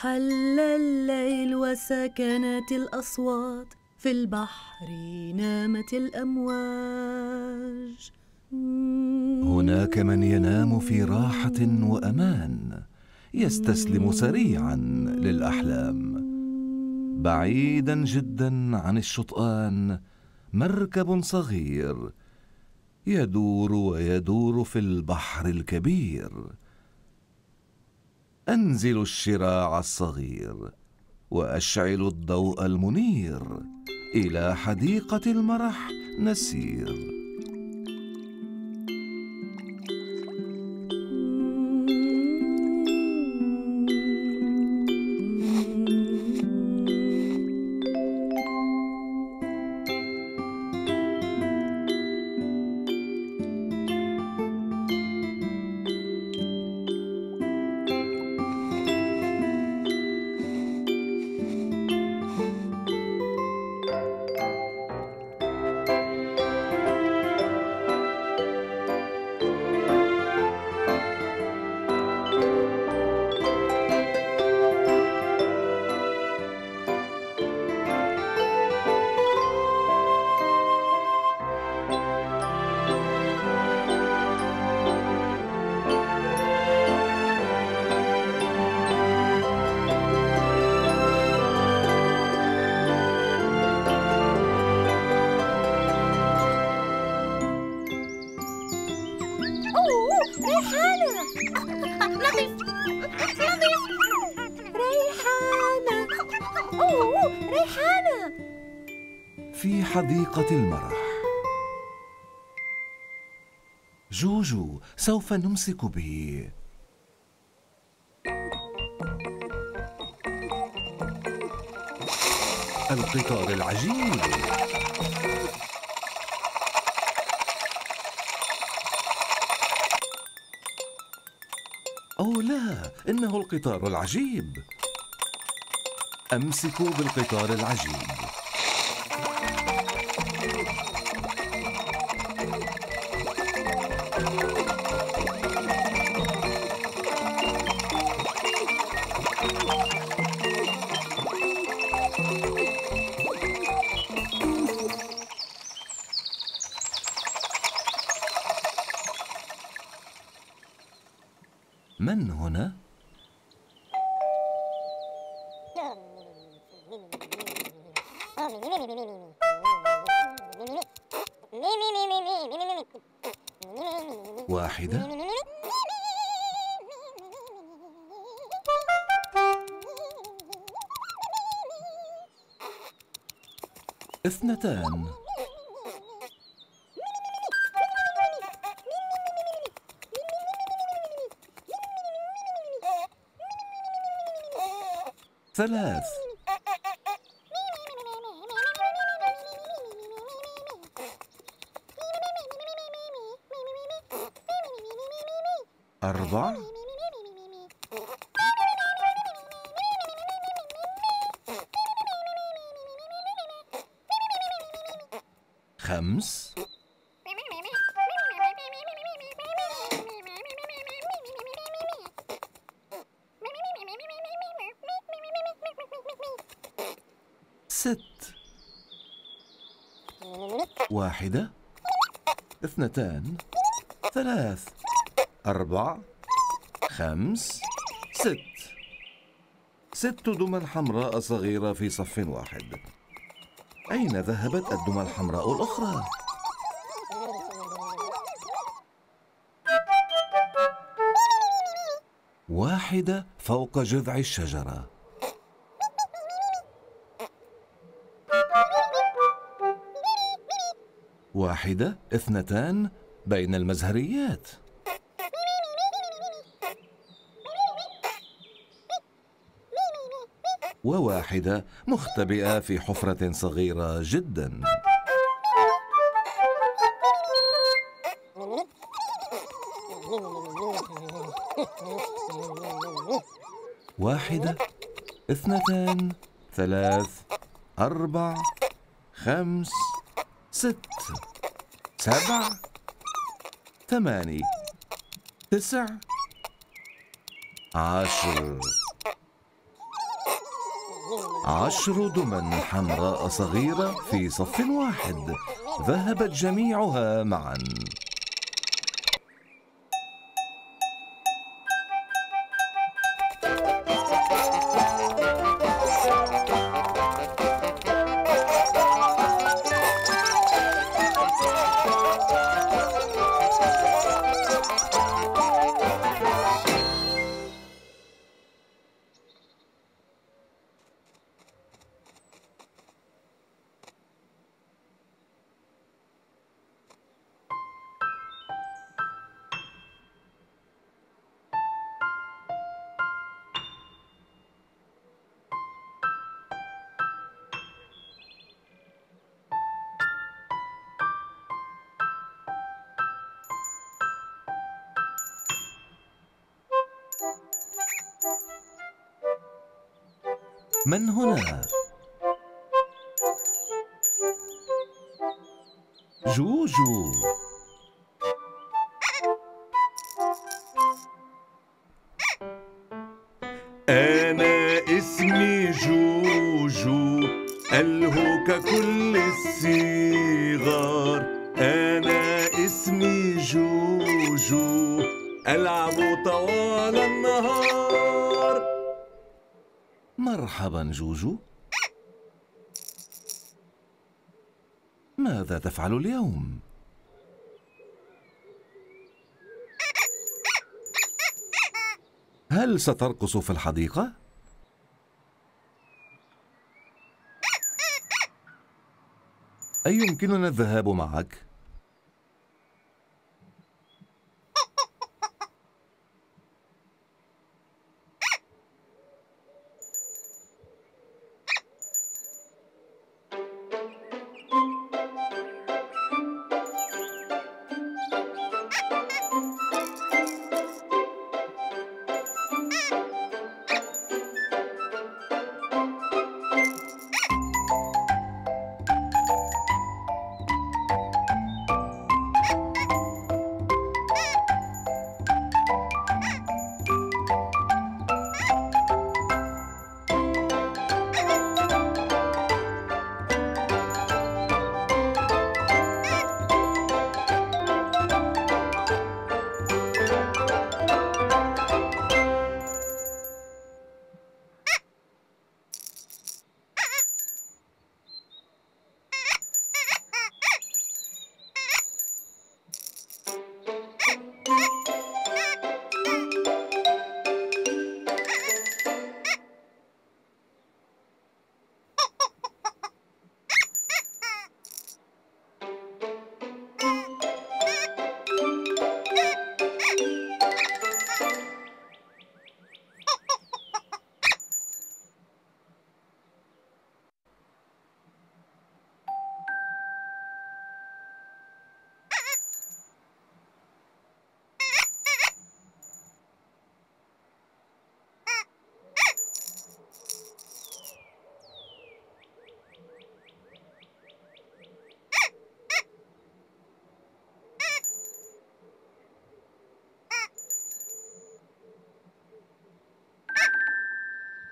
حل الليل وسكنت الأصوات في البحر نامت الأمواج. هناك من ينام في راحة وأمان يستسلم سريعا للأحلام. بعيدا جدا عن الشطآن مركب صغير يدور ويدور في البحر الكبير. أنزل الشراع الصغير وأشعل الضوء المنير إلى حديقة المرح نسير. حديقة المرح. جوجو سوف نمسك به. القطار العجيب. أو لا إنه القطار العجيب. أمسكوا بالقطار العجيب. من هنا؟ واحدة اثنتان ثلاث. أربع خمس. واحدة اثنتان ثلاث أربع خمس ست. ست دمى حمراء صغيرة في صف واحد. أين ذهبت الدمى الحمراء الأخرى؟ واحدة فوق جذع الشجرة. واحدة اثنتان بين المزهريات. وواحدة مختبئة في حفرة صغيرة جدا. واحدة اثنتان ثلاث أربع خمس ست. سبع ثماني تسع عشر. عشر دمى حمراء صغيرة في صف واحد. ذهبت جميعها معا. من هنا؟ جوجو أنا اسمي جوجو ألهو ككل الصغار مرحبا جوجو ماذا تفعل اليوم؟ هل سترقص في الحديقة؟ أيمكننا الذهاب معك؟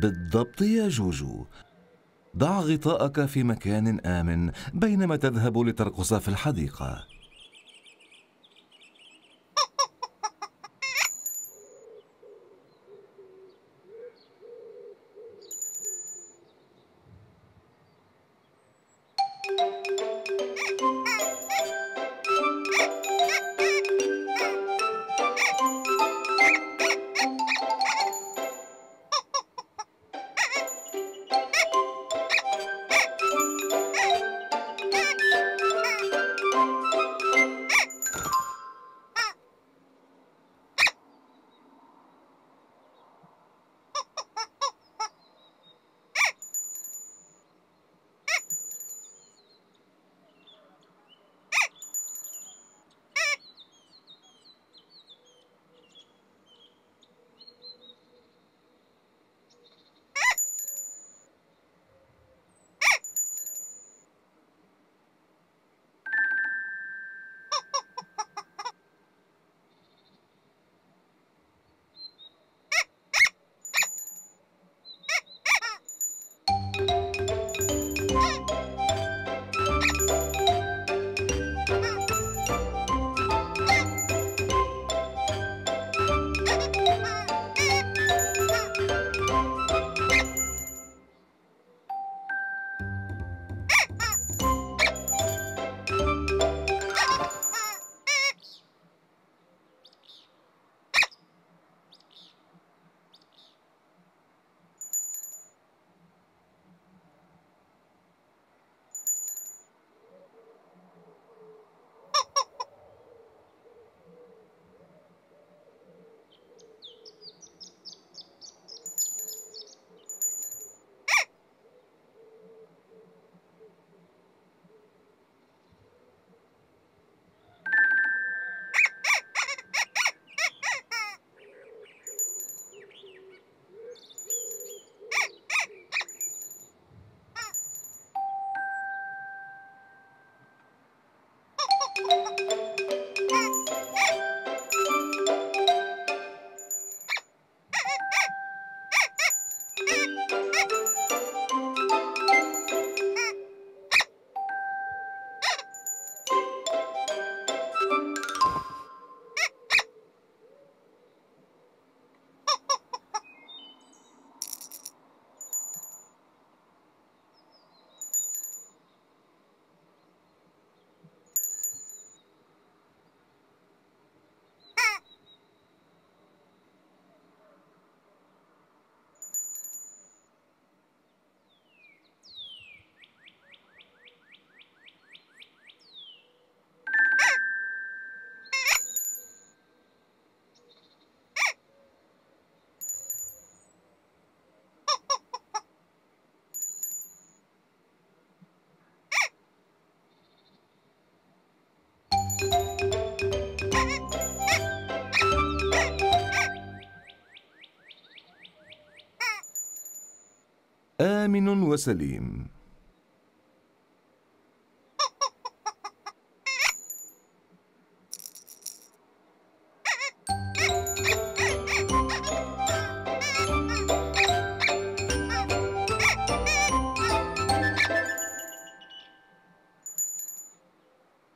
بالضبط يا جوجو. ضع غطاءك في مكان آمن بينما تذهب لترقص في الحديقة. آمن وسليم.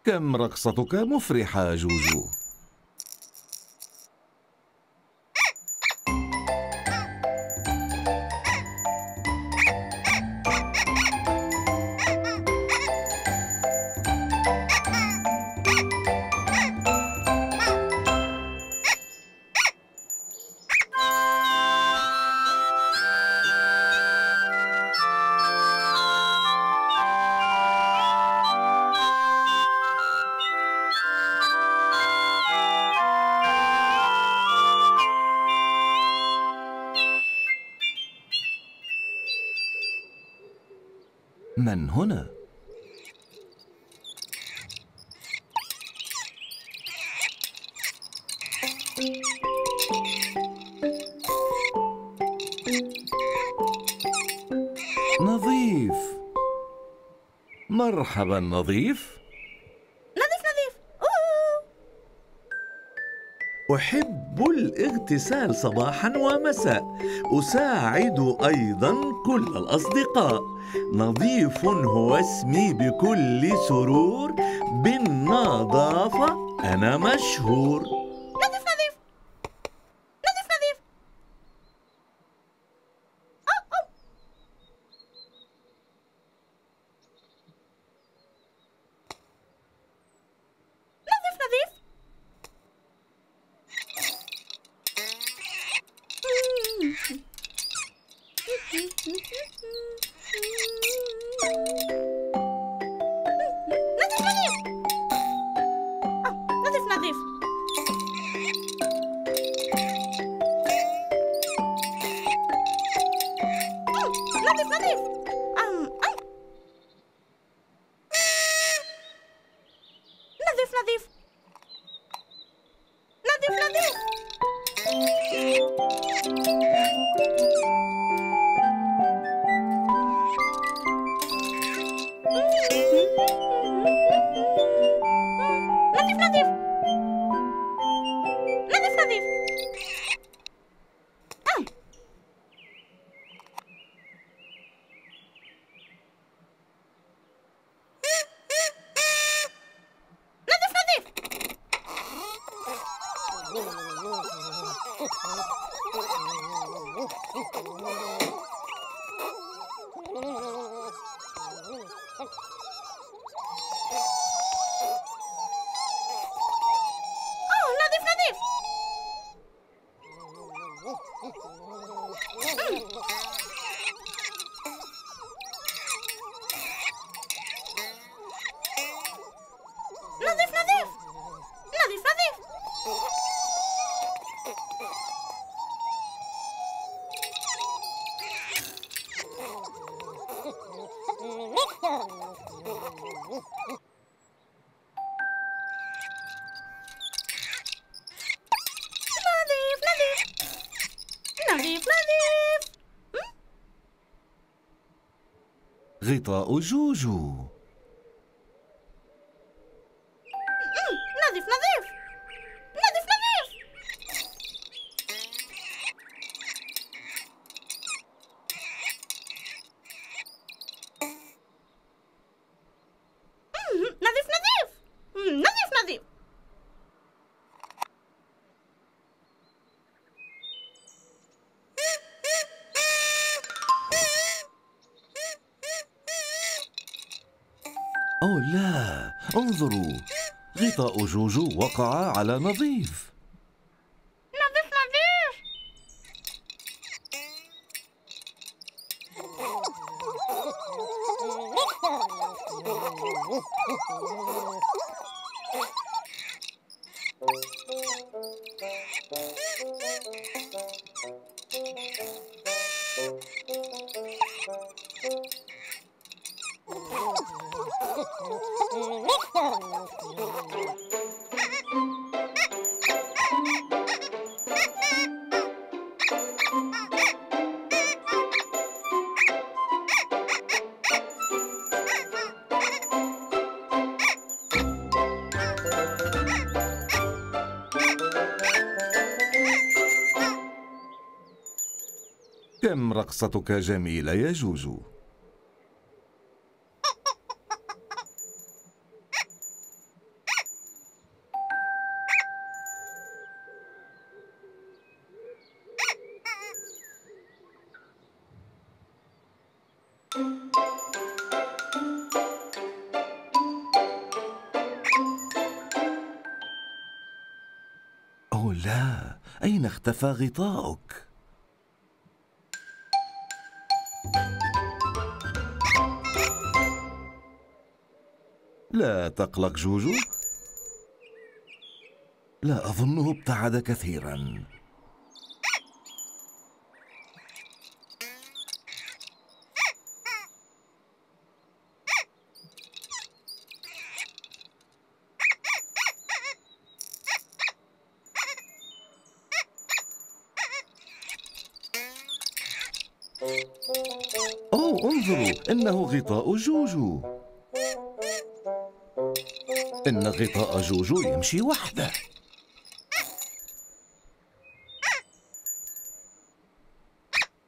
كم رقصتك مفرحة جوجو؟ من هنا؟ نظيف. مرحبا نظيف. نظيف نظيف. أوه. أحب الاغتسال صباحا ومساء. أساعد أيضا كل الأصدقاء. نظيف هو اسمي بكل سرور. بالنظافة أنا مشهور. غطاء جوجو. أو لا انظروا غطاء جوجو وقع على نظيف. نعم رقصتك جميلة يا جوجو أين اختفى غطاؤك؟ تقلق جوجو؟ لا أظنه ابتعد كثيرا. أوه انظروا إنه غطاء جوجو. إن غطاء جوجو يمشي وحده.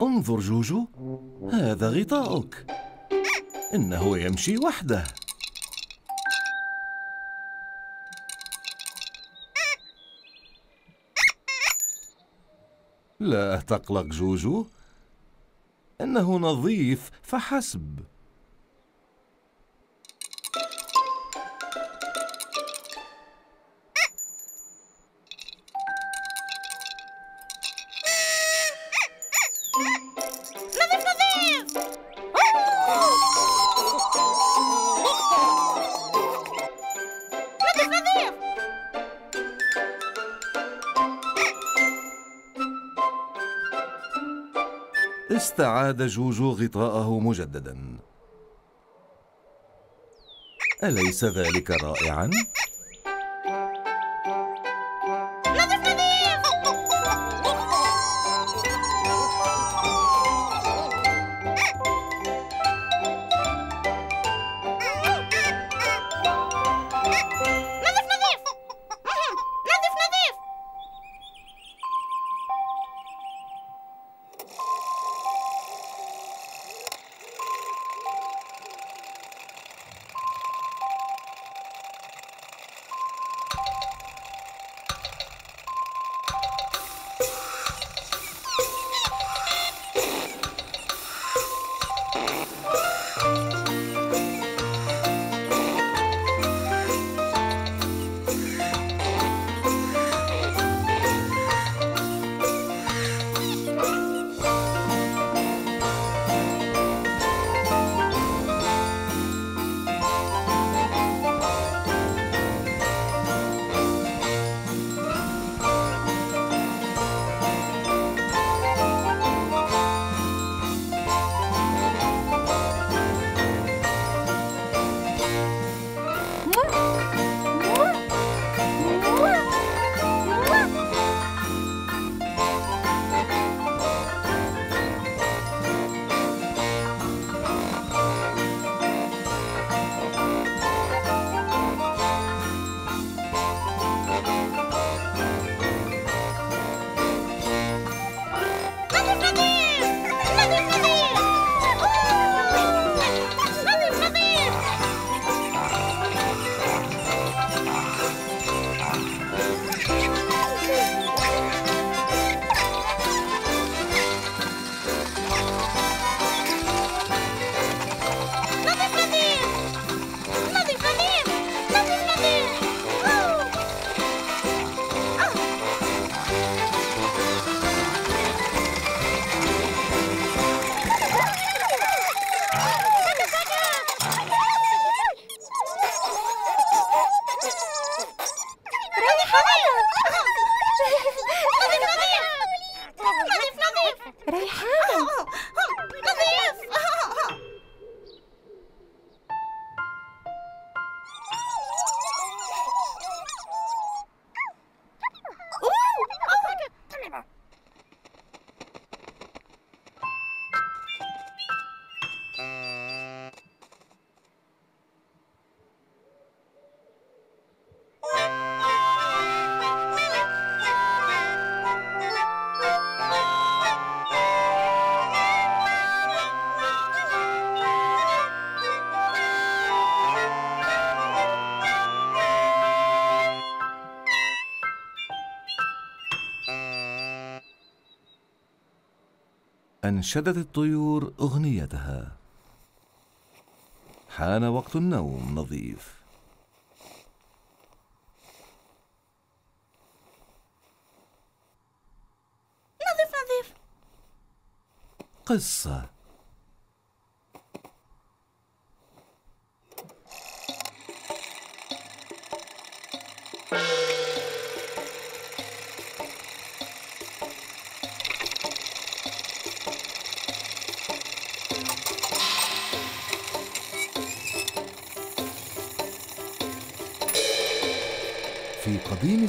انظر جوجو هذا غطاؤك. إنه يمشي وحده. لا تقلق جوجو. إنه نظيف فحسب. استعاد جوجو غطاءه مجددا أليس ذلك رائعا؟ أنشدت الطيور أغنيتها. حان وقت النوم نظيف. نظيف نظيف. قصة.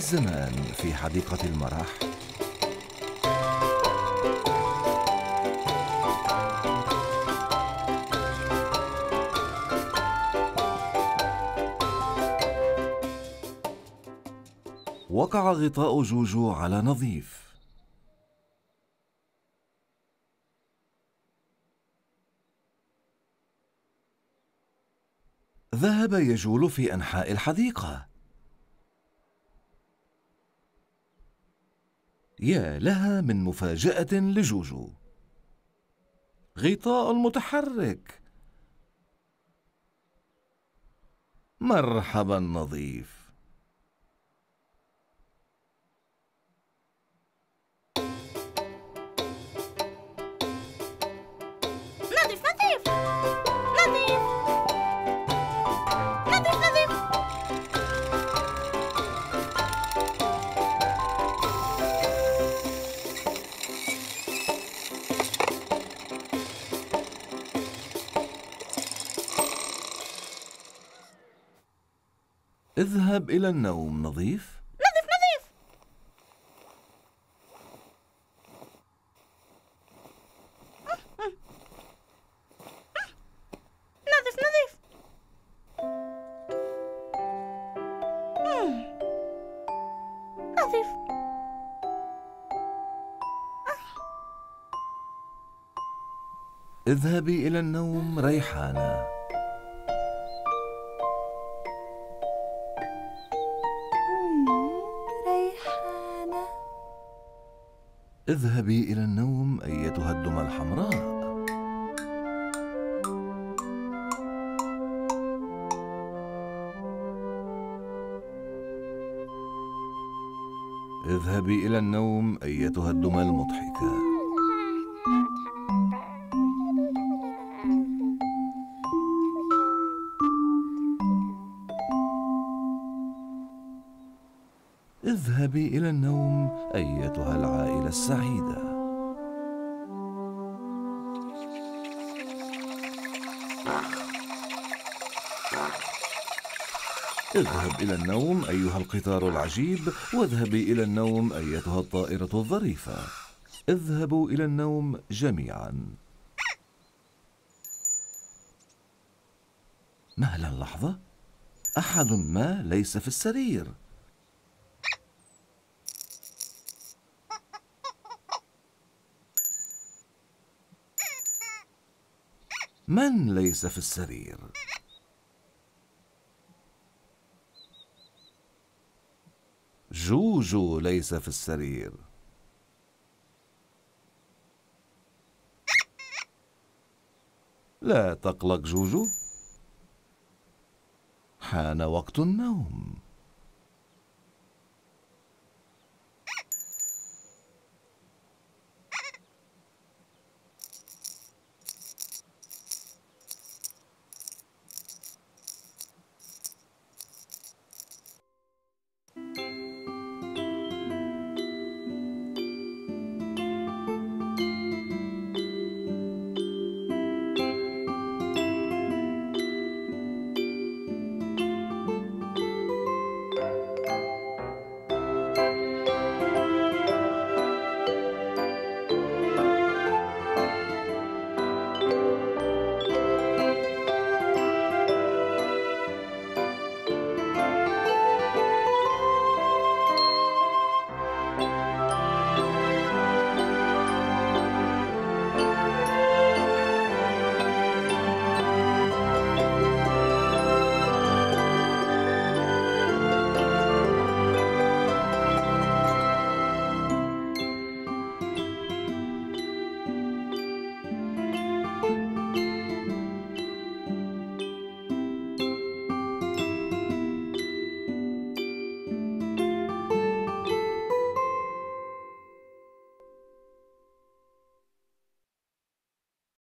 الزمان في حديقة المرح. وقع غطاء جوجو على نظيف. ذهب يجول في أنحاء الحديقة. يا لها من مفاجأة لجوجو. غطاء متحرك مرحبا نظيف. اذهب إلى النوم نظيف؟ نظيف نظيف. نظيف نظيف. نظيف. اذهبي إلى النوم ريحانة اذهبي إلى النوم أيتها الدمى الحمراء. اذهبي إلى النوم أيتها الدمى المضحكة. إلى النوم أيها القطار العجيب واذهبي إلى النوم أيتها الطائرة الظريفة. اذهبوا إلى النوم جميعا. مهلا لحظة أحد ما ليس في السرير. من ليس في السرير؟ جوجو ليس في السرير. لا تقلق جوجو. حان وقت النوم.